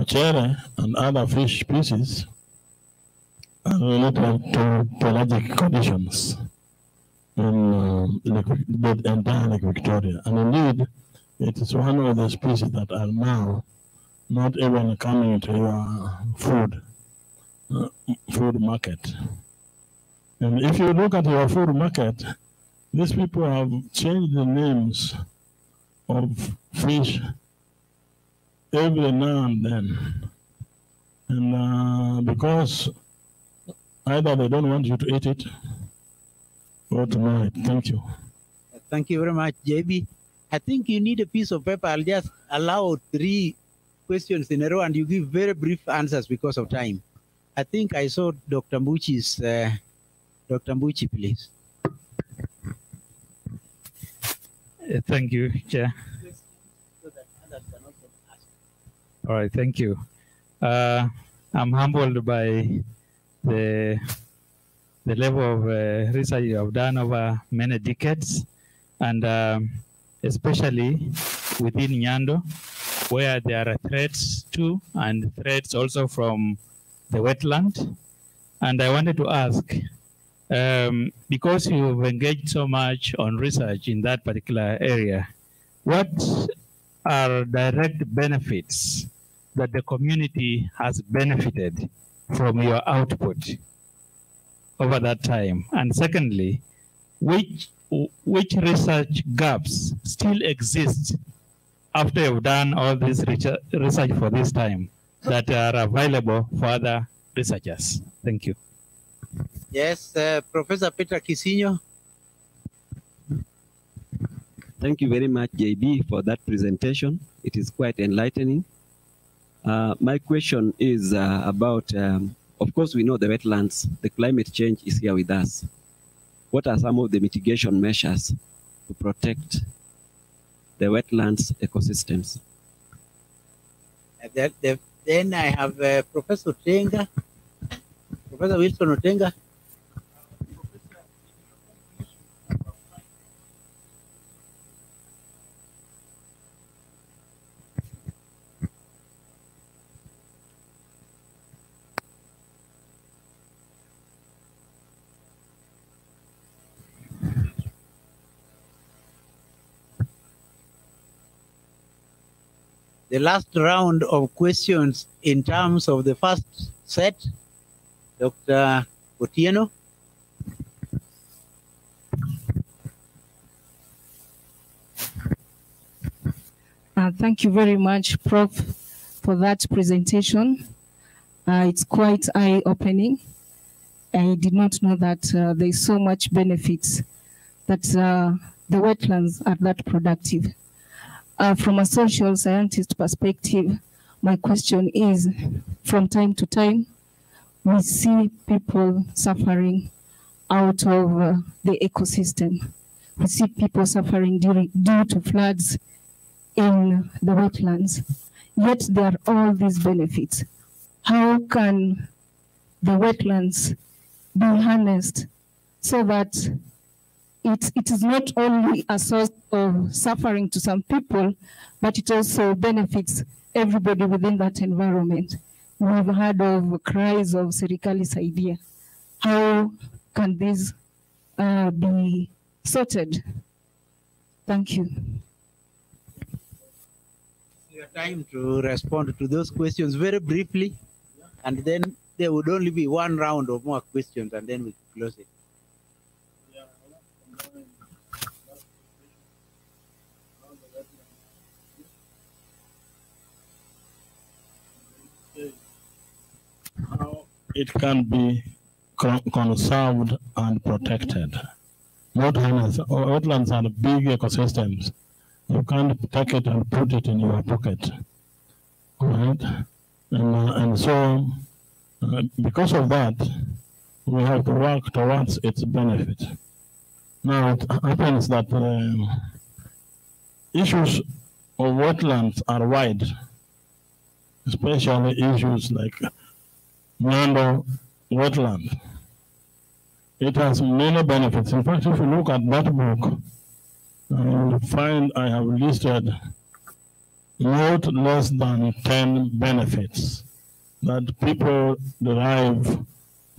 uh, and other fish species are related to pelagic conditions in um, the entire Lake Victoria. And indeed, it is one of the species that are now not even coming to your food uh, food market. And if you look at your food market, these people have changed the names of fish every now and then. And uh, because either they don't want you to eat it or tonight. Thank you. Thank you very much, JB. I think you need a piece of paper. I'll just allow three questions in a row and you give very brief answers because of time. I think I saw Dr. Mbuchi's, uh, Dr. Mbuchi, please. Uh, Thank you, Chair. All right, thank you. Uh, I'm humbled by the the level of uh, research you have done over many decades, and um, especially within Nyando, where there are threats too, and threats also from the wetland. And I wanted to ask, um, because you've engaged so much on research in that particular area, what are direct benefits that the community has benefited from your output over that time? And secondly, which which research gaps still exist after you've done all this research research for this time that are available for other researchers? Thank you. Yes, uh, Professor Peter Kisinyo. Thank you very much, JB, for that presentation. It is quite enlightening. Uh, my question is uh, about, um, of course, we know the wetlands, the climate change is here with us. What are some of the mitigation measures to protect the wetlands ecosystems? Then, then I have uh, Professor Otenga, Professor Wilson Otenga. The last round of questions in terms of the first set, Dr. Otieno. Uh, thank you very much, Prof, for that presentation. Uh, it's quite eye-opening. I did not know that uh, there's so much benefits that uh, the wetlands are that productive. Uh, from a social scientist perspective, my question is, from time to time, we see people suffering out of uh, the ecosystem. We see people suffering due, due to floods in the wetlands. Yet there are all these benefits. How can the wetlands be harnessed so that it, it is not only a source of suffering to some people, but it also benefits everybody within that environment. We've heard of cries of Serikali's idea. How can this uh, be sorted? Thank you. Your time to respond to those questions very briefly, and then there would only be one round of more questions, and then we close it. How it can be conserved and protected. Harness. Wetlands are big ecosystems. You can't take it and put it in your pocket. Right? And, uh, and so, uh, because of that, we have to work towards its benefit. Now, it happens that um, issues of wetlands are wide, especially issues like Nyando wetland. It has many benefits. In fact, if you look at that book, you'll find I have listed not less than 10 benefits that people derive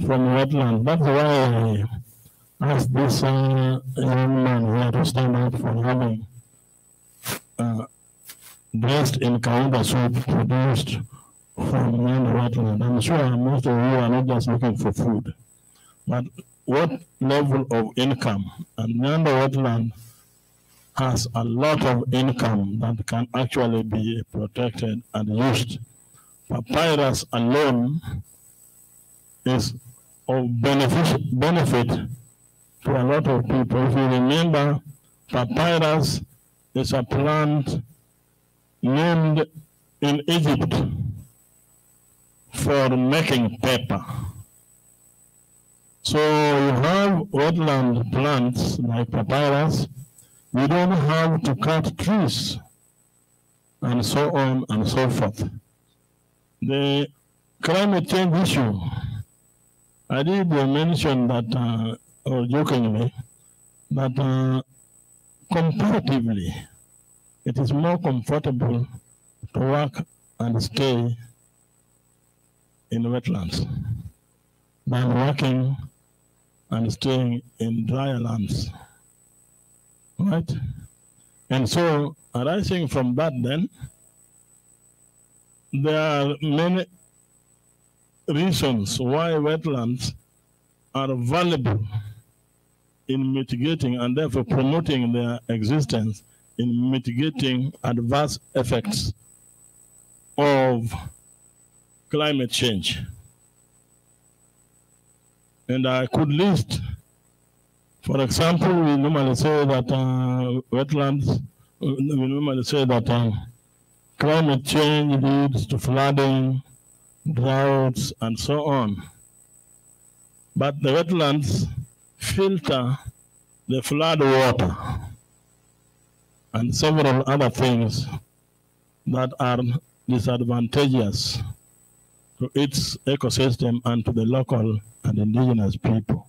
from wetland. That's why I asked this uh, young man here to stand up for having uh, dressed in kaunda suit produced from Nyando wetland. I'm sure most of you are not just looking for food, but what level of income? And Nyando wetland has a lot of income that can actually be protected and used. Papyrus alone is of benefit, benefit to a lot of people. If you remember, papyrus is a plant named in Egypt for making paper. So you have woodland plants like papyrus, we don't have to cut trees and so on and so forth. The climate change issue, I did mention that, uh, or jokingly, that uh, comparatively, it is more comfortable to work and stay in the wetlands than working and staying in drier lands. Right? And so, arising from that, then, there are many reasons why wetlands are valuable in mitigating and therefore promoting their existence in mitigating adverse effects of climate change. And I could list, for example, we normally say that uh, wetlands, we normally say that um, climate change leads to flooding, droughts, and so on. But the wetlands filter the flood water and several other things that are disadvantageous to its ecosystem and to the local and indigenous people.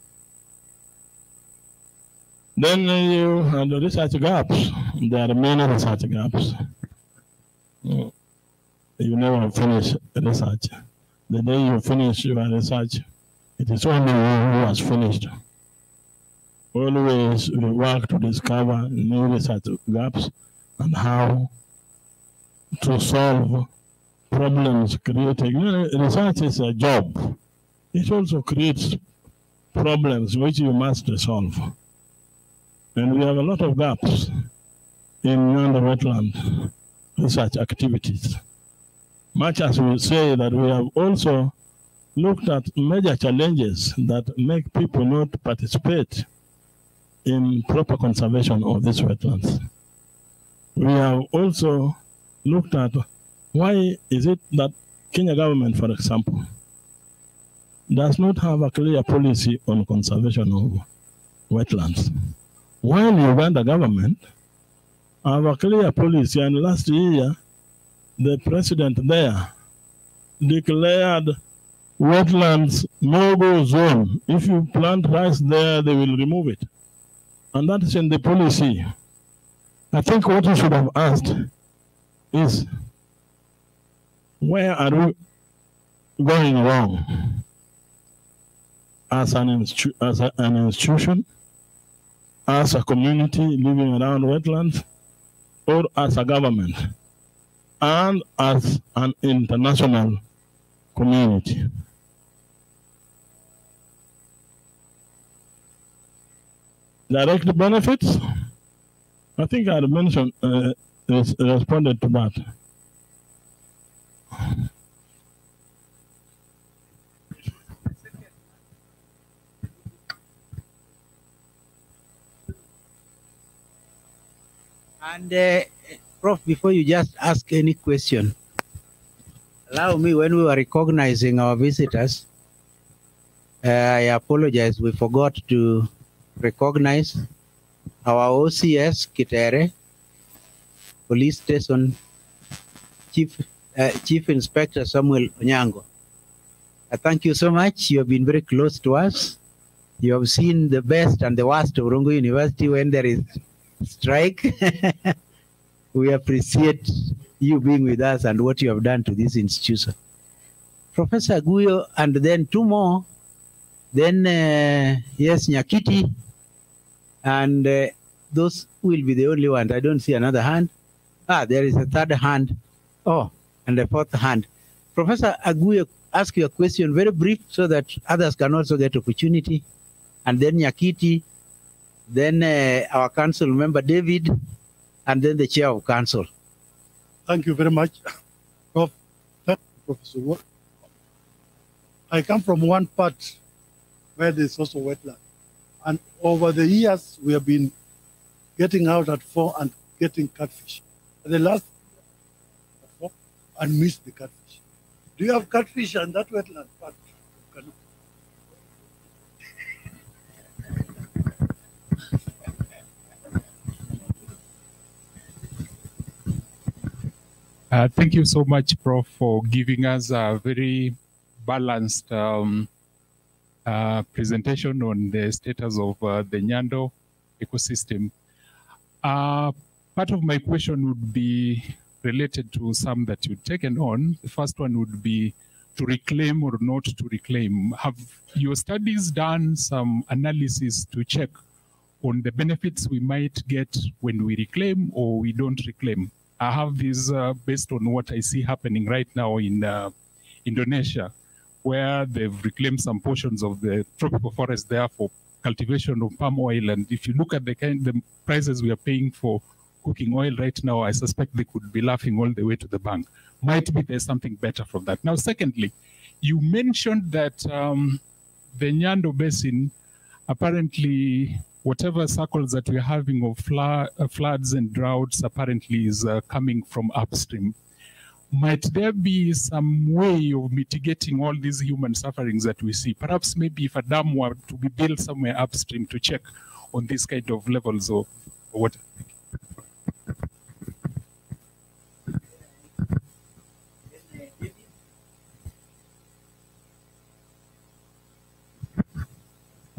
Then you have the research gaps. There are many research gaps. Mm. You never finish research. The day you finish your research, it is only you who has finished. Always we work to discover new research gaps and how to solve problems creating. Research is a job. It also creates problems which you must solve. And we have a lot of gaps in Nyando wetland research activities. Much as we say that we have also looked at major challenges that make people not participate in proper conservation of these wetlands. We have also looked at why is it that Kenya government, for example, does not have a clear policy on conservation of wetlands, while Uganda government have a clear policy, and last year the president there declared wetlands no-go zone. If you plant rice there, they will remove it. And that is in the policy. I think what you should have asked is where are we going wrong as an, as a- an institution, as a community living around wetlands, or as a government, and as an international community? Direct benefits? I think I mentioned, uh, res- responded to that. And uh, Prof, before you just ask any question, allow me when we were recognizing our visitors, uh, I apologize. We forgot to recognize our OCS Kitere, Police Station Chief uh, Chief Inspector Samuel Onyango. I thank you so much. You have been very close to us. You have seen the best and the worst of Rongo University when there is strike. we appreciate you being with us and what you have done to this institution. Professor Guyo, and then two more. Then, uh, yes, Nyakiti, and uh, those will be the only ones. I don't see another hand. Ah, there is a third hand. Oh, and a fourth hand. Professor Aguyo, ask your question very brief so that others can also get opportunity. And then Nyakiti, then uh, our council member David, and then the chair of council. Thank you very much, Prof. Professor. I come from one part where there's also wetland. And over the years, we have been getting out at four and getting catfish. The last and miss the catfish. Do you have catfish on that wetland part? Uh, thank you so much, Prof, for giving us a very balanced um, uh, presentation on the status of uh, the Nyando ecosystem. Uh, part of my question would be related to some that you've taken on. The first one would be to reclaim or not to reclaim. Have your studies done some analysis to check on the benefits we might get when we reclaim or we don't reclaim? I have this uh, based on what I see happening right now in uh, Indonesia, where they've reclaimed some portions of the tropical forest there for cultivation of palm oil. And if you look at the kind the prices we are paying for cooking oil right now, I suspect they could be laughing all the way to the bank. Might be there's something better from that. Now, secondly, you mentioned that um, the Nyando Basin apparently whatever circles that we're having of uh, floods and droughts apparently is uh, coming from upstream. Might there be some way of mitigating all these human sufferings that we see? Perhaps maybe if a dam were to be built somewhere upstream to check on these kind of levels of water.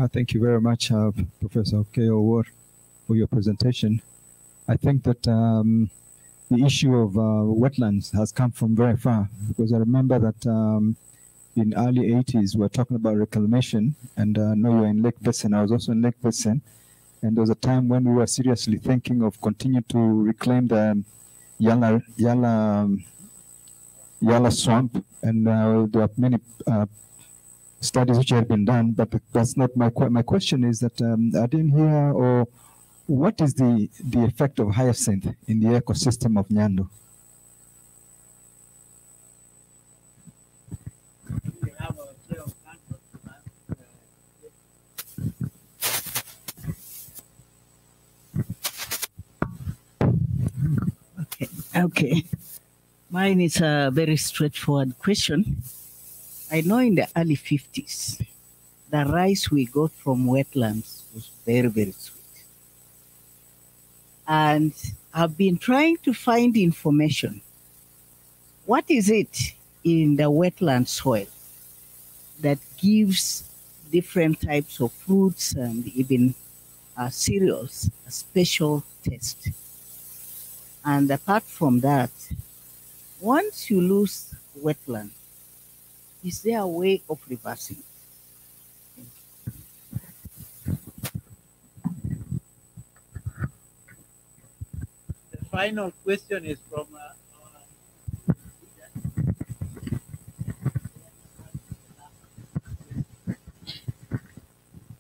Thank you very much, uh, Professor K.O. Ward, for your presentation. I think that um, the issue of uh, wetlands has come from very far because I remember that um, in early 80s we were talking about reclamation, and uh, now you're in Lake Basin. I was also in Lake Basin, and there was a time when we were seriously thinking of continuing to reclaim the Yala Yala um, Yala swamp, and uh, there are many uh, studies which have been done, but that's not my my question. Is that um, I didn't hear or what is the the effect of hyacinth in the ecosystem of Nyando? Okay. Okay. Mine is a very straightforward question. I know in the early 50s, the rice we got from wetlands was very, very sweet. And I've been trying to find information. What is it in the wetland soil that gives different types of fruits and even uh, cereals a special taste? And apart from that, once you lose wetland, is there a way of reversing? it? The final question is from uh,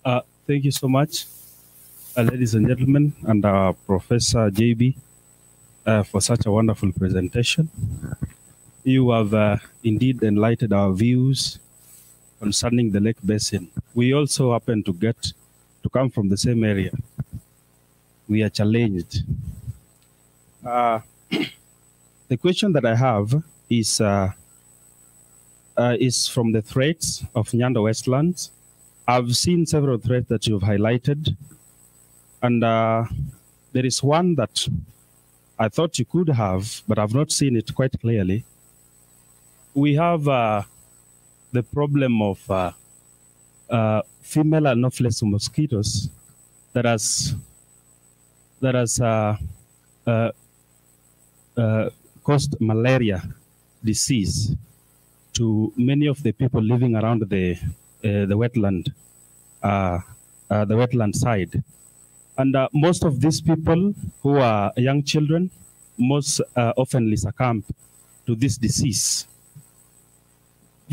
Uh, thank you so much, uh, ladies and gentlemen, and uh, Professor JB uh, for such a wonderful presentation. You have uh, indeed enlightened our views concerning the Lake Basin. We also happen to get to come from the same area. We are challenged. Uh, the question that I have is uh, uh, is from the threats of Nyando Wetlands. I've seen several threats that you've highlighted, and uh, there is one that I thought you could have, but I've not seen it quite clearly. We have uh, the problem of uh, uh, female anopheles mosquitoes that has that has uh, uh, uh, caused malaria disease to many of the people living around the the wetland, the wetland side. And most of these people who are young children most oftenly succumb to this disease.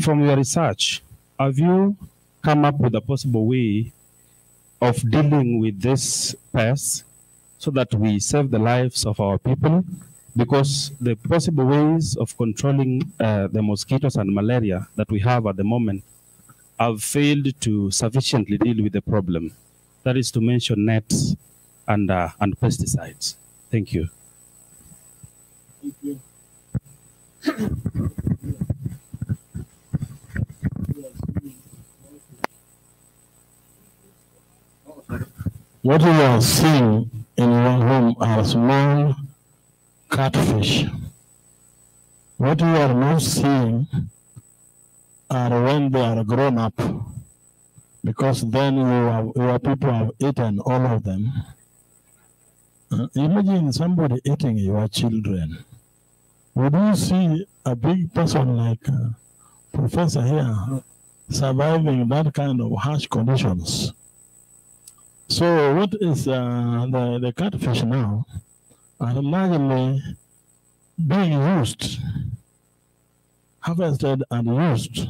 From your research, have you come up with a possible way of dealing with this pest so that we save the lives of our people? Because the possible ways of controlling uh, the mosquitoes and malaria that we have at the moment have failed to sufficiently deal with the problem. That is to mention nets and, uh, and pesticides. Thank you. What you are seeing in your home are small catfish. What you are not seeing are when they are grown up, because then your, your people have eaten all of them. Uh, imagine somebody eating your children. Would you see a big person like uh, Professor here surviving that kind of harsh conditions? So what is uh, the, the catfish now are largely being used, harvested and used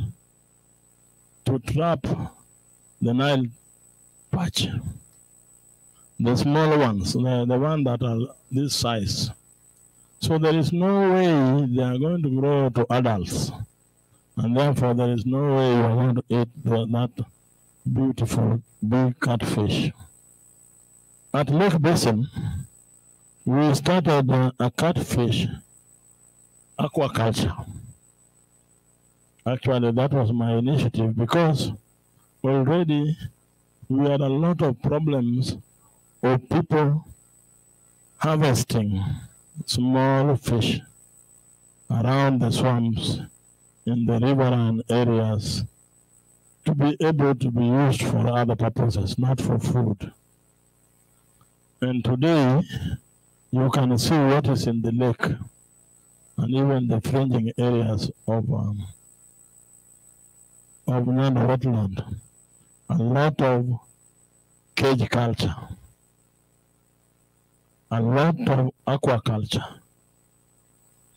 to trap the Nile perch. The small ones, the, the one that are this size. So there is no way they are going to grow to adults. And therefore there is no way you are going to eat that beautiful big catfish. At Lake Basin, we started uh, a catfish aquaculture. Actually, that was my initiative because already we had a lot of problems of people harvesting small fish around the swamps in the riverine areas to be able to be used for other purposes, not for food. And today, you can see what is in the lake and even the fringing areas of um, of Nyando wetland. A lot of cage culture, a lot of aquaculture.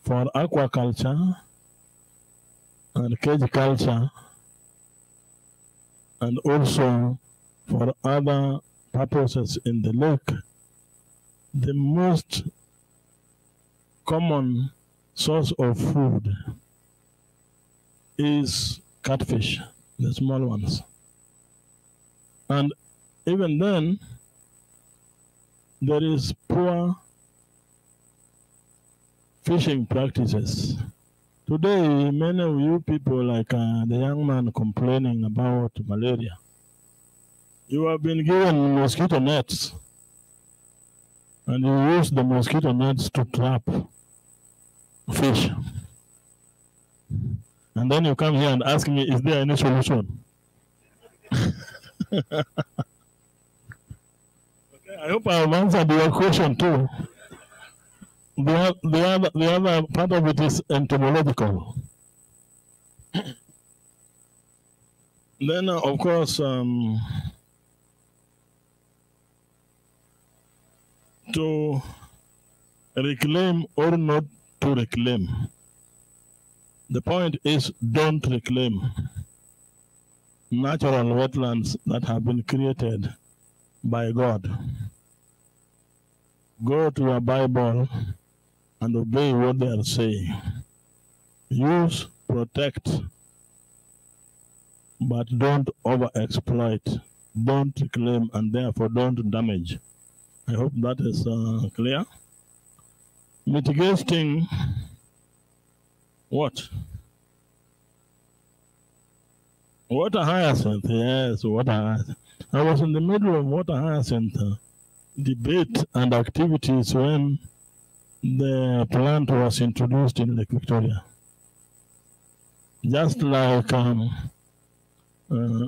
For aquaculture and cage culture, and also for other purposes in the lake, the most common source of food is catfish, the small ones. And even then, there is poor fishing practices. Today, many of you people, like uh, the young man complaining about malaria, you have been given mosquito nets and you use the mosquito nets to trap fish. And then you come here and ask me, is there any solution? okay, I hope I have answered your question too. The, the, other, the other part of it is entomological. then, uh, of course, um, to reclaim or not to reclaim. The point is don't reclaim natural wetlands that have been created by God. Go to your Bible and obey what they are saying. Use, protect, but don't over-exploit. Don't reclaim and therefore don't damage. I hope that is uh, clear. Mitigating what? Water hyacinth, yes, water hyacinth. I was in the middle of water hyacinth uh, debate and activities when the plant was introduced in Lake Victoria. Just like um, uh,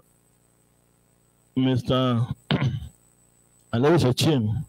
Mr. Alabes a Chien.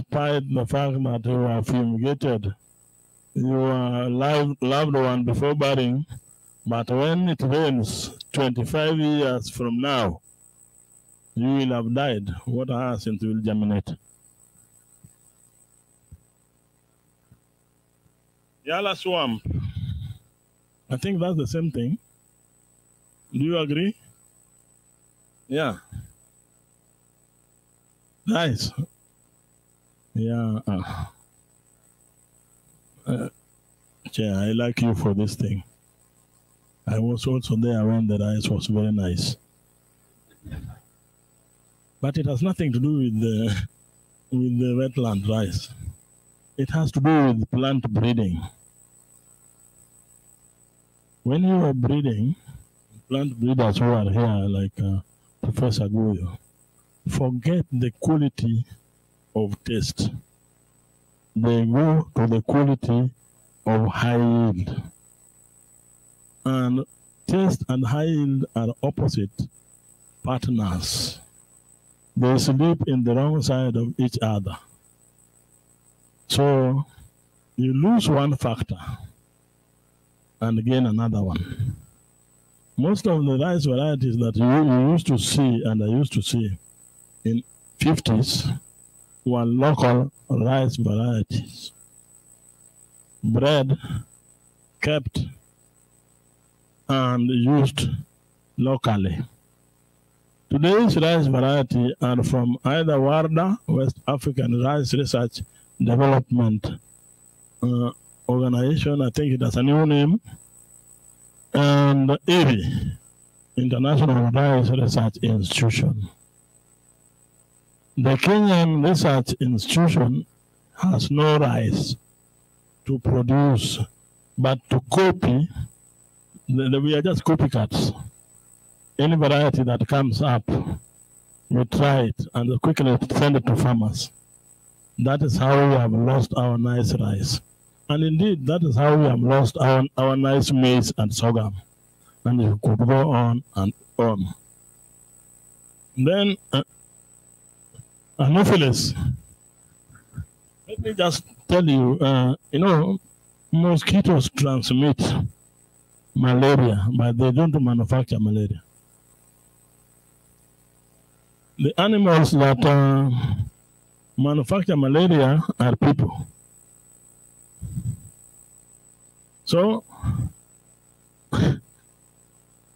Despite the fact uh, that you are fumigated your loved, loved one before burying, but when it rains 25 years from now, you will have died. Water hyacinth will germinate? Yala swamp. I think that's the same thing. Do you agree? Yeah. Nice. Yeah. Uh, uh, Chair, I like you for this thing. I was also there when the rice was very nice. But it has nothing to do with the with the wetland rice. It has to do with plant breeding. When you are breeding, plant breeders who are here, like uh, Professor Guyo, forget the quality of taste. They go to the quality of high yield. And taste and high yield are opposite partners. They sleep in the wrong side of each other. So you lose one factor and gain another one. Most of the rice varieties that you, you used to see and I used to see in 50s were local rice varieties. Bred, kept, and used locally. Today's rice variety are from either WARDA, West African Rice Research Development uh, Organization, I think it has a new name, and IRRI, International Rice Research Institution. The Kenyan Research Institution has no rights to produce, but to copy, we are just copycats. Any variety that comes up, we try it and quickly send it to farmers. That is how we have lost our nice rice. And indeed, that is how we have lost our, our nice maize and sorghum. And you could go on and on. Then, uh, Anopheles. Let me just tell you, uh, you know, mosquitoes transmit malaria, but they don't manufacture malaria. The animals that uh, manufacture malaria are people. So,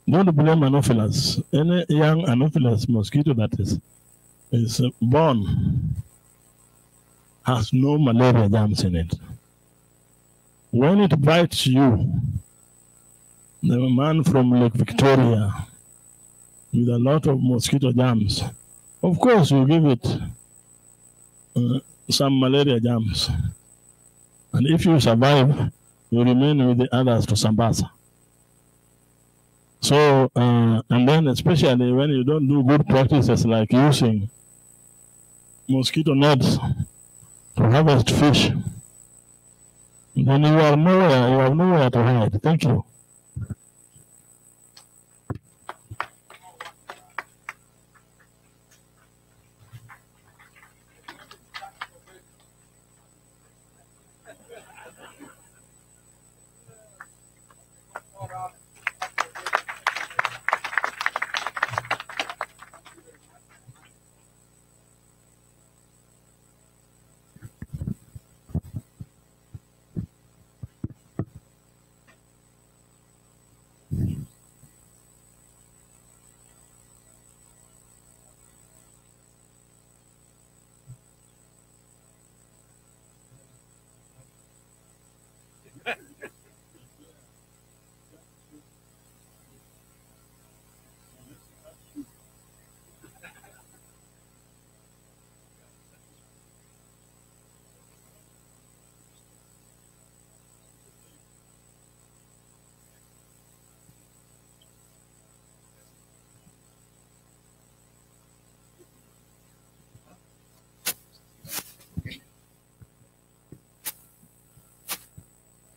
don't blame Anopheles. Any young Anopheles mosquito that is is born has no malaria germs in it. When it bites you, the man from Lake Victoria with a lot of mosquito germs, of course you give it uh, some malaria germs. And if you survive, you remain with the others to Sambasa. So, uh, and then especially when you don't do good practices like using mosquito nets to harvest fish, then you are nowhere, you have nowhere to hide. Thank you.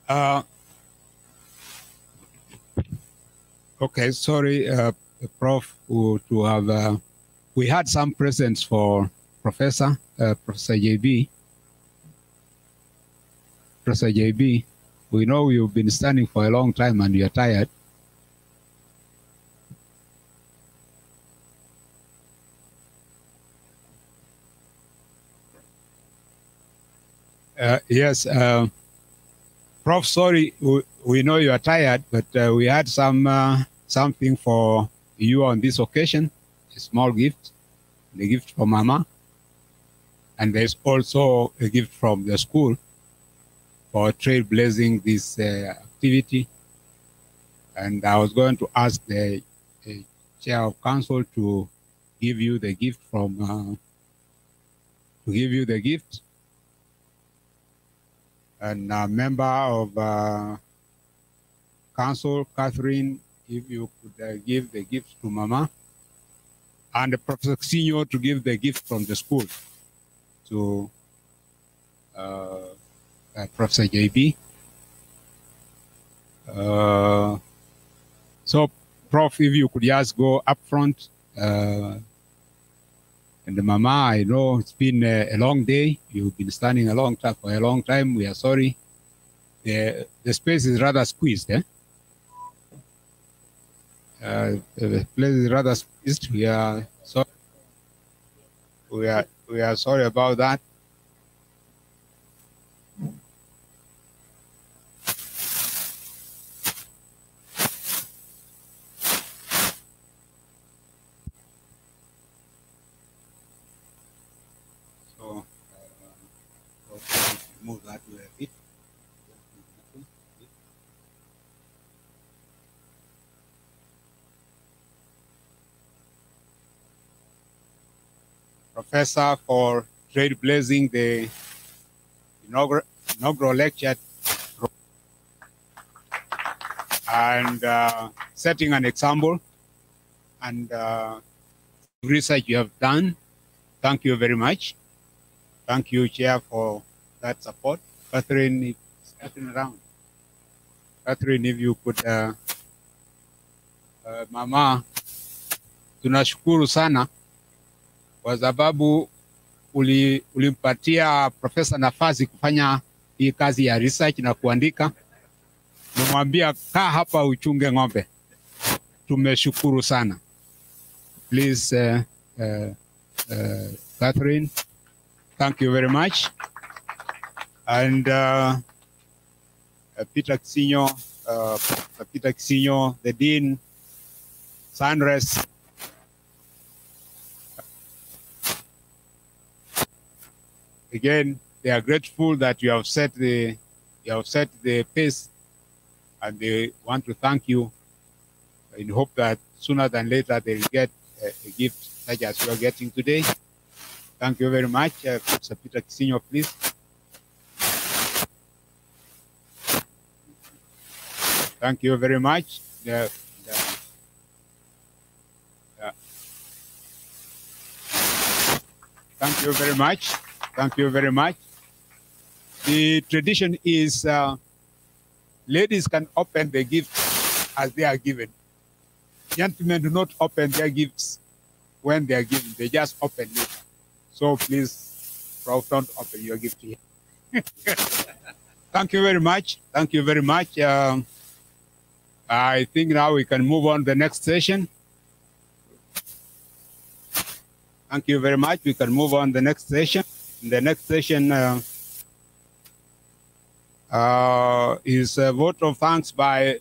Uh, okay, sorry, uh, Prof, to to have, uh, we had some presents for Professor, uh, Professor JB. Professor JB, we know you've been standing for a long time and you're tired. Uh, yes, uh, Prof. Sorry, we, we know you are tired, but uh, we had some uh, something for you on this occasion. A small gift, a gift for Mama, and there's also a gift from the school for trailblazing this uh, activity. And I was going to ask the, chair of council to give you the gift from uh, to give you the gift and a member of uh, council, Catherine, if you could uh, give the gift to Mama, and Professor Senior to give the gift from the school to uh, uh, Professor JB. Uh, so, Prof, if you could just go up front. And Mama, I know it's been a, a, long day. You've been standing a long time for a long time. We are sorry. The, the space is rather squeezed. Eh? Uh, the place is rather squeezed. We are sorry. We are we are sorry about that. Professor for trailblazing the inaugural, inaugural lecture and uh, setting an example and uh, research you have done. Thank you very much. Thank you, Chair, for that support. Catherine, is Catherine around? Catherine, if you could, uh, uh, Mama, tunashukuru sana kwa sababu uli, ulimpatia profesa nafasi kufanya hii kazi ya research na kuandika. Nimwambia kaa hapa uchunge ng'ombe. Tumeshukuru sana. Please, uh, uh, uh, Catherine, thank you very much. And uh, Peter Kisinyo, uh, Peter Kisinyo, the Dean, Sunrise, again, they are grateful that you have set the you have set the pace, and they want to thank you. In hope that sooner than later they will get a, a gift such as you are getting today. Thank you very much, uh, Professor Peter Kisinyo, please. Thank you very much. The, the. Thank you very much. Thank you very much. The tradition is uh, ladies can open the gifts as they are given. Gentlemen do not open their gifts when they are given, they just open it. So please, Prof, don't open your gift here. Thank you very much. Thank you very much. Um, I think now we can move on to the next session. Thank you very much. We can move on to the next session. In the next session uh, uh, is a vote of thanks by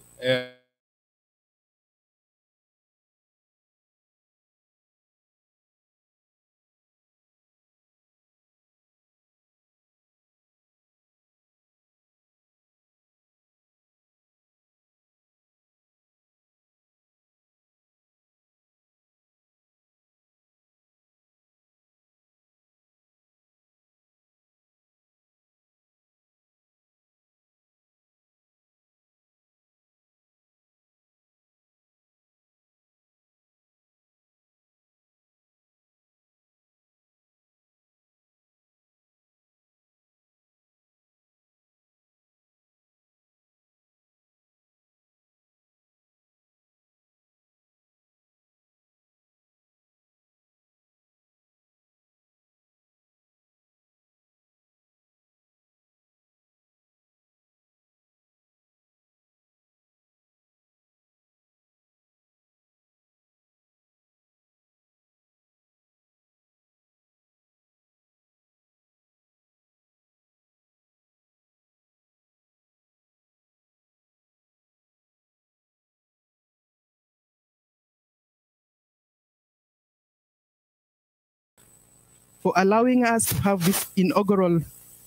for allowing us to have this inaugural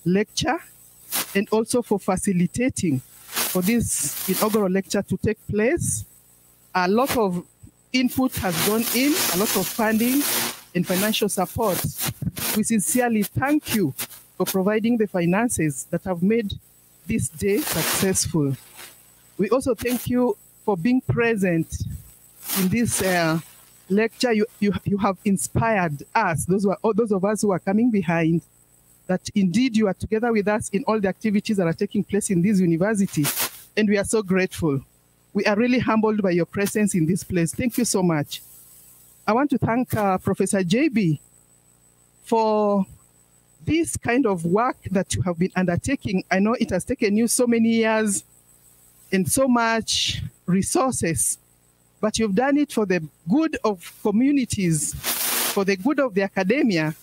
lecture and also for facilitating for this inaugural lecture to take place. A lot of input has gone in, a lot of funding and financial support. We sincerely thank you for providing the finances that have made this day successful. We also thank you for being present in this uh, lecture. You, you, you have inspired us, those, who are, all those of us who are coming behind, that indeed you are together with us in all the activities that are taking place in this university. And we are so grateful. We are really humbled by your presence in this place. Thank you so much. I want to thank uh, Professor JB for this kind of work that you have been undertaking. I know it has taken you so many years and so much resources, but you've done it for the good of communities, for the good of the academia,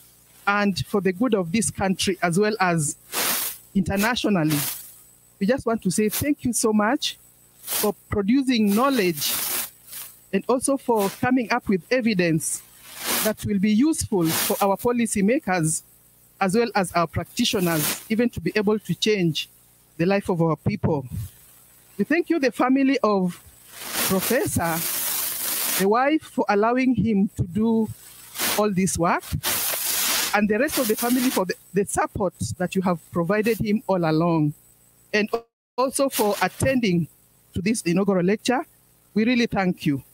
and for the good of this country as well as internationally. We just want to say thank you so much for producing knowledge and also for coming up with evidence that will be useful for our policymakers as well as our practitioners, even to be able to change the life of our people. We thank you, the family of Professor, the wife, for allowing him to do all this work, and the rest of the family for the, the support that you have provided him all along, and also for attending to this inaugural lecture. We really thank you.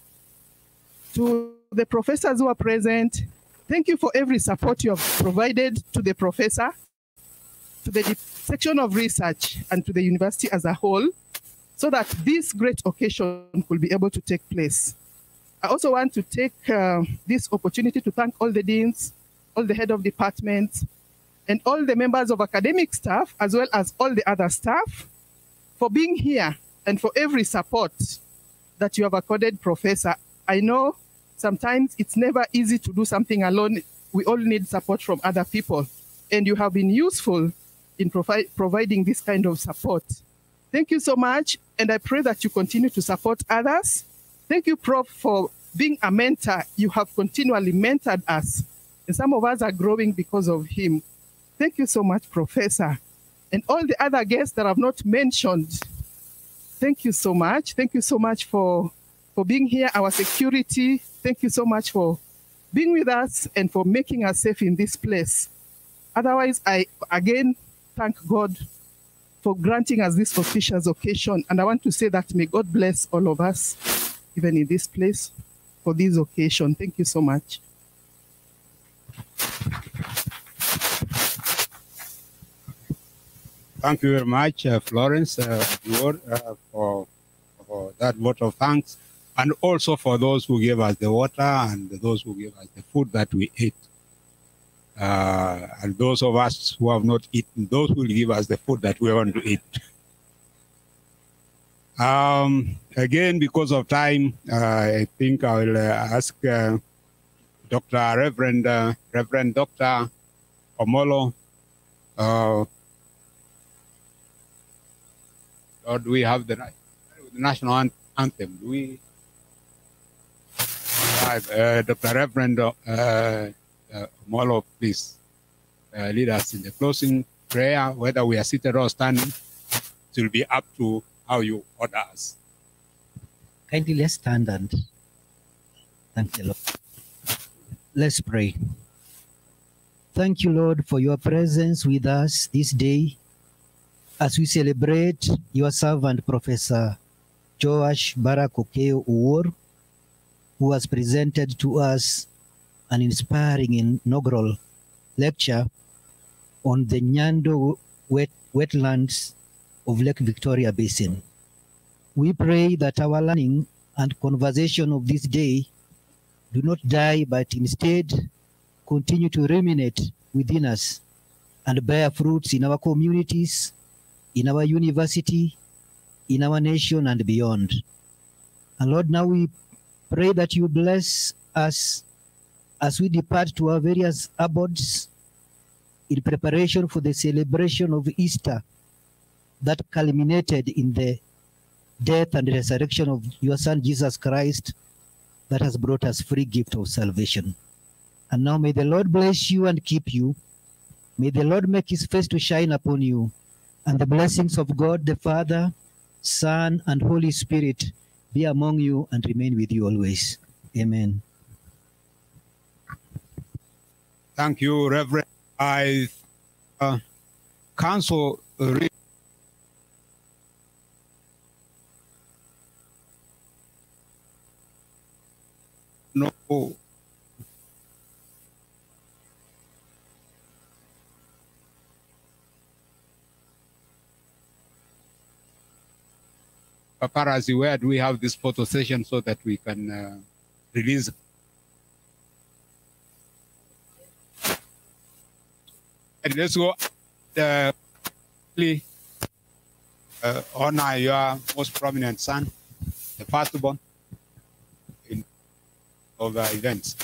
To the professors who are present, thank you for every support you have provided to the professor, to the section of research, and to the university as a whole, so that this great occasion could be able to take place. I also want to take uh, this opportunity to thank all the deans, all the head of departments, and all the members of academic staff, as well as all the other staff, for being here and for every support that you have accorded, Professor. I know sometimes it's never easy to do something alone. We all need support from other people. And you have been useful in provi providing this kind of support. Thank you so much. And I pray that you continue to support others. Thank you, Prof, for being a mentor. You have continually mentored us. And some of us are growing because of him. Thank you so much, Professor. And all the other guests that I've not mentioned, thank you so much. Thank you so much for, for being here, our security. Thank you so much for being with us and for making us safe in this place. Otherwise, I again thank God for granting us this auspicious occasion. And I want to say that may God bless all of us, even in this place, for this occasion. Thank you so much. Thank you very much, uh, Florence, uh, Lord, uh, for, for that vote of thanks, and also for those who gave us the water and those who gave us the food that we ate. Uh, and those of us who have not eaten, those will give us the food that we want to eat. Um, again, because of time, uh, I think I will uh, ask uh, Dr. Reverend uh, Reverend Dr. Omolo. Uh, or do we have the, the national anthem? Do we? Dr. Reverend uh, Omolo, please uh, lead us in the closing prayer. Whether we are seated or standing, it will be up to how you order us. Kindly let's stand and thank the Lord. Let's pray. Thank you, Lord, for your presence with us this day as we celebrate your servant, Professor Joash Barak Okeyo Owuor, who has presented to us an inspiring inaugural lecture on the Nyando wet, wetlands of Lake Victoria Basin. We pray that our learning and conversation of this day do not die, but instead continue to ruminate within us and bear fruits in our communities, in our university, in our nation, and beyond. And Lord, now we pray that you bless us as we depart to our various abodes in preparation for the celebration of Easter that culminated in the death and resurrection of your Son Jesus Christ that has brought us free gift of salvation. And now may the Lord bless you and keep you. May the Lord make his face to shine upon you. And the blessings of God the Father, Son, and Holy Spirit be among you and remain with you always. Amen. Thank you, Reverend. I uh, counsel re- no paparazzi where do we have this photo session so that we can uh, release and let's go uh, please, uh, honor your most prominent son the firstborn in of the events